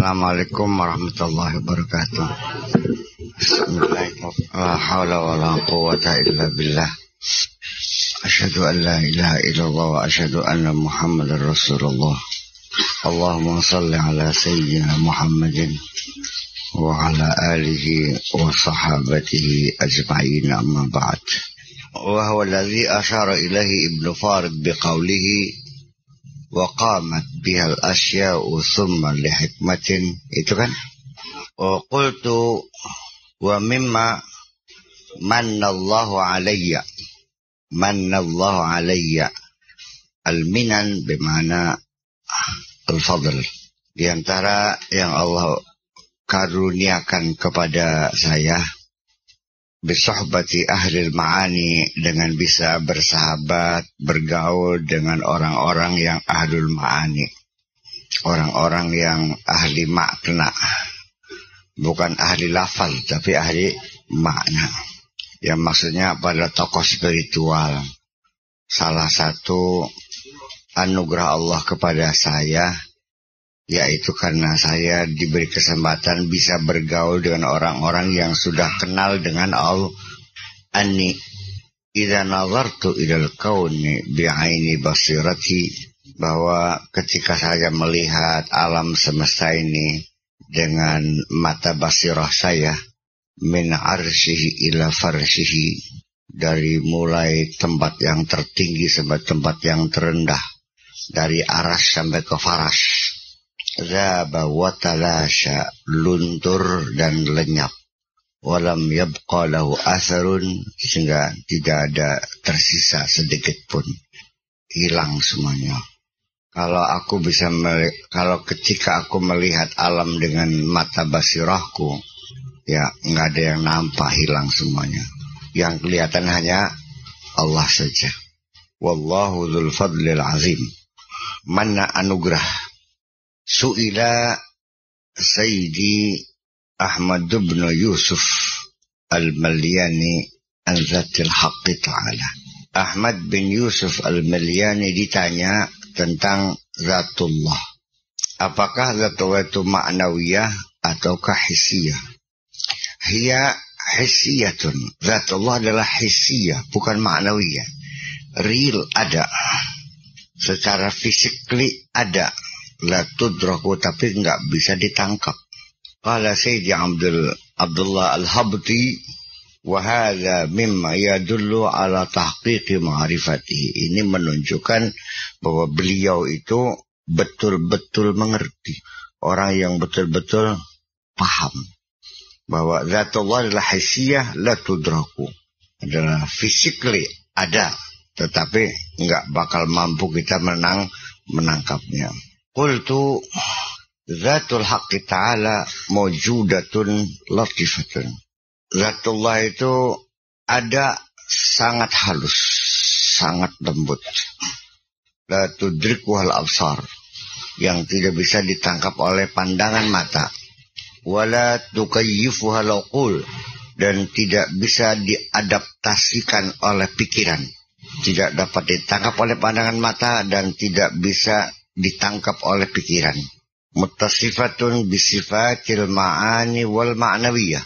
السلام عليكم ورحمة الله وبركاته. بسم الله. لا حول ولا قوة إلا بالله. أشهد أن لا إله إلا الله وأشهد أن محمد رسول الله. اللهم صل على سيدنا محمد وعلى آله وصحابته أجمعين أما بعد. وهو الذي أشار إليه ابن فارق بقوله waqamat bihal asya'u thumma lihikmatin. Itu kan? Wa qultu wa mimma mannallahu alayya. Mannallahu alayya al-minan bimana al-fadl. Di antara yang Allah karuniakan kepada saya Besohbati ahli ma'ani dengan bisa bersahabat, bergaul dengan orang-orang yang ahlul ma'ani. Orang-orang yang ahli makna. Bukan ahli lafal, tapi ahli makna. Yang maksudnya pada tokoh spiritual. Salah satu anugerah Allah kepada saya yaitu karena saya diberi kesempatan bisa bergaul dengan orang-orang yang sudah kenal dengan Allah. Anni idza nazartu ilal kauni bi'aini basirati bahwa ketika saya melihat alam semesta ini dengan mata basirah saya min arsyihi ila farsyihi dari mulai tempat yang tertinggi sampai tempat yang terendah dari aras sampai ke faras Zaba wa talasha luntur dan lenyap. Walam yabqa lahu asarun sehingga tidak ada tersisa sedikit pun. Hilang semuanya. Kalau aku bisa kalau ketika aku melihat alam dengan mata basirahku, ya nggak ada yang nampak hilang semuanya. Yang kelihatan hanya Allah saja. Wallahu dzul fadlil azim. Mana anugerah Su'ila Sayyidi Ahmad bin Yusuf Al-Malyani an zatil haqqi ta'ala. Ahmad bin Yusuf Al-Malyani ditanya tentang zatullah. Apakah zatullah itu ma'nawiyah ataukah hissiyah? Hiya hissiyatun. Zatullah adalah hissiyah, bukan ma'nawiyah. Real ada. Secara physically ada la tudraku tapi enggak bisa ditangkap. Qala Sayyidi Abdul Abdullah Al-Habti wa hadha mimma yadullu ala tahqiqi ma'rifatihi. Ini menunjukkan bahwa beliau itu betul-betul mengerti. Orang yang betul-betul paham bahwa zatullah adalah haysiyah la tudraku. Adalah physically ada tetapi enggak bakal mampu kita menang menangkapnya. Qultu Zatul Haqqi Ta'ala Mawjudatun Latifatun Zatullah itu ada sangat halus, sangat lembut. La tudrikuhal absar. Yang tidak bisa ditangkap oleh pandangan mata. Wala tukayyifuhal uqul. Dan tidak bisa diadaptasikan oleh pikiran. Tidak dapat ditangkap oleh pandangan mata dan tidak bisa ditangkap oleh pikiran. Muttasifatun bisifatil ma'ani wal ma'nawiyah.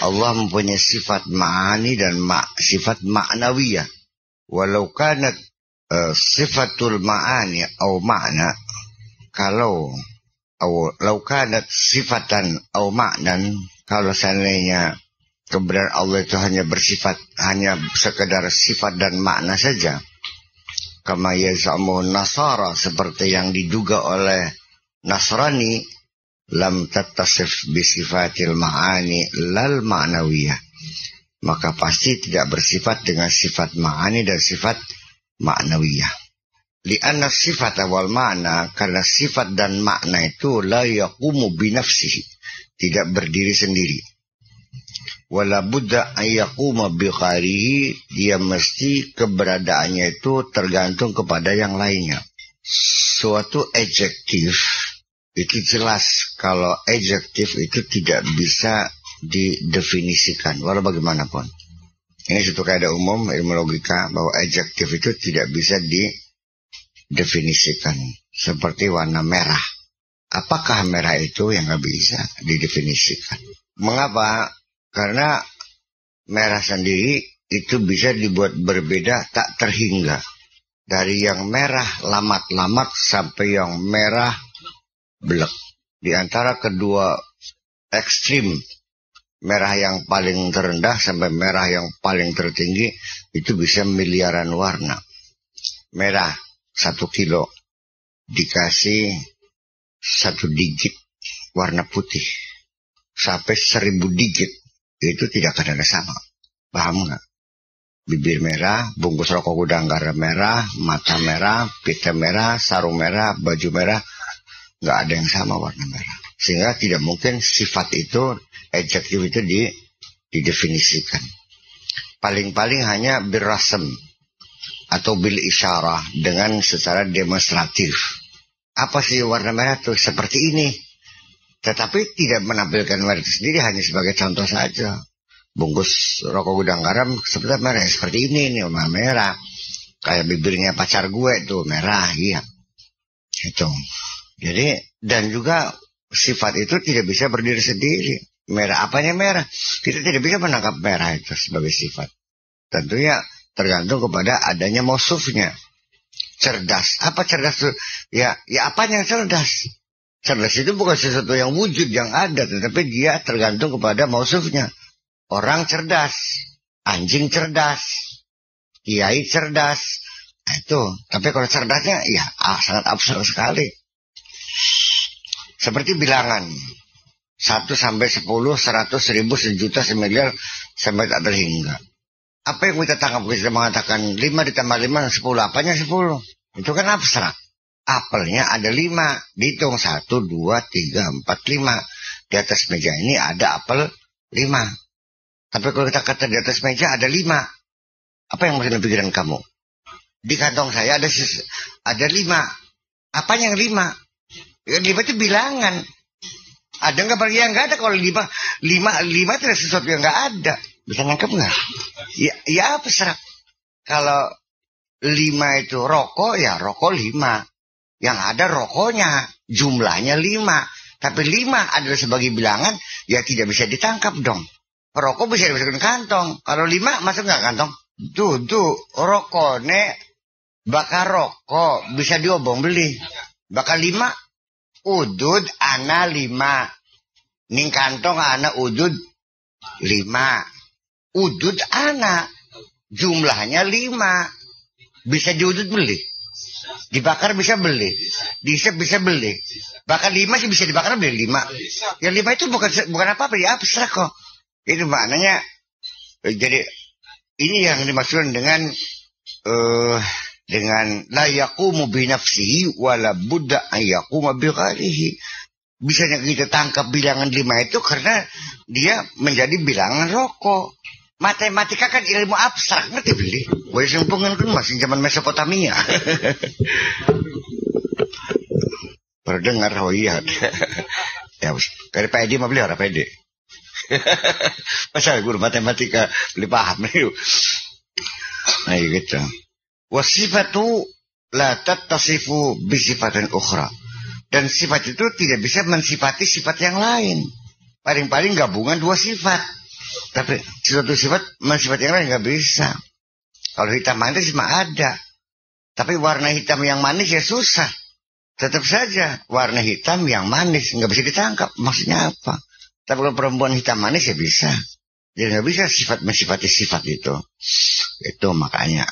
Allah mempunyai sifat ma'ani dan ma sifat ma'nawiyah. Walau kanat uh, sifatul ma'ani atau ma'na kalau lau kanat sifatan atau ma'nan kalau seandainya kebenaran Allah itu hanya bersifat hanya sekedar sifat dan makna saja kama yazamu nasara seperti yang diduga oleh Nasrani lam tattasif bisifatil ma'ani lal ma'nawiyah. Maka pasti tidak bersifat dengan sifat ma'ani dan sifat ma'nawiyah. Lianna sifat awal makna karena sifat dan makna itu la yaqumu binafsihi tidak berdiri sendiri wala buddha ayyakuma biqarihi dia mesti keberadaannya itu tergantung kepada yang lainnya suatu adjektif itu jelas kalau adjektif itu tidak bisa didefinisikan walau bagaimanapun ini satu kaidah umum ilmu logika bahwa adjektif itu tidak bisa didefinisikan seperti warna merah Apakah merah itu yang nggak bisa didefinisikan? Mengapa? Karena merah sendiri itu bisa dibuat berbeda tak terhingga. Dari yang merah lamat-lamat sampai yang merah belek. Di antara kedua ekstrim, merah yang paling terendah sampai merah yang paling tertinggi, itu bisa miliaran warna. Merah satu kilo dikasih satu digit warna putih sampai seribu digit itu tidak akan ada sama. Paham nggak? Bibir merah bungkus rokok gudang garam merah mata merah pita merah sarung merah baju merah nggak ada yang sama warna merah. Sehingga tidak mungkin sifat itu adjektif itu di, didefinisikan. Paling-paling hanya birasem atau bil isyarah dengan secara demonstratif. Apa sih warna merah itu seperti ini. Tetapi tidak menampilkan itu sendiri hanya sebagai contoh saja. Bungkus rokok gudang garam seperti merah seperti ini nih warna merah. Kayak bibirnya pacar gue tuh merah, iya. Itu. Jadi dan juga sifat itu tidak bisa berdiri sendiri. Merah apanya merah? Kita tidak bisa menangkap merah itu sebagai sifat. Tentunya tergantung kepada adanya mosufnya cerdas. Apa cerdas itu? Ya, ya apa yang cerdas? Cerdas itu bukan sesuatu yang wujud yang ada, tetapi dia tergantung kepada mausufnya. Orang cerdas, anjing cerdas, kiai cerdas. Nah, itu. Tapi kalau cerdasnya, ya ah, sangat absurd sekali. Seperti bilangan. 1 sampai 10, 100, 1000, sejuta, semiliar, sampai tak terhingga. Apa yang kita tangkap kita mengatakan 5 ditambah 5 10 apanya 10? Itu kan abstrak. Apelnya ada 5, dihitung 1 2 3 4 5. Di atas meja ini ada apel 5. Tapi kalau kita kata di atas meja ada 5. Apa yang masih pikiran kamu? Di kantong saya ada ada 5. Apanya yang 5? Ya, 5 itu bilangan. Ada nggak bagi yang nggak ada kalau lima lima lima itu sesuatu yang nggak ada. Bisa nangkep nggak? Ya, ya apa serak? Kalau lima itu rokok, ya rokok lima. Yang ada rokoknya, jumlahnya lima. Tapi lima adalah sebagai bilangan, ya tidak bisa ditangkap dong. Rokok bisa dimasukin kantong. Kalau lima masuk nggak kantong? Tuh, tuh, rokok, nek. Bakar rokok, bisa diobong beli. Bakar lima, udud, ana lima. Ning kantong ana udud lima udud anak jumlahnya lima bisa diudut beli dibakar bisa beli. Disep bisa beli. Bahkan lima sih bisa dibakar beli lima. Yang lima itu bukan bukan apa apa ya abstrak kok. Itu maknanya eh, jadi ini yang dimaksudkan dengan uh, dengan la yaqumu bi nafsihi wala budda an yaquma bi ghairihi bisanya kita tangkap bilangan lima itu karena dia menjadi bilangan rokok matematika kan ilmu abstrak ngerti beli gue sempungan kan masih zaman Mesopotamia? Baru dengar oh iya. Ya dari Pak Edi mah beli orang Pak Edi. Masa guru matematika beli paham nih nah gitu. Wasifatu la tattasifu bisifatin ukhra. Dan sifat itu tidak bisa mensifati sifat yang lain. Paling-paling gabungan dua sifat. Tapi suatu sifat sifat yang lain nggak bisa. Kalau hitam manis mah ada. Tapi warna hitam yang manis ya susah. Tetap saja warna hitam yang manis nggak bisa ditangkap. Maksudnya apa? Tapi kalau perempuan hitam manis ya bisa. Jadi nggak bisa sifat mensifati sifat itu. Itu makanya.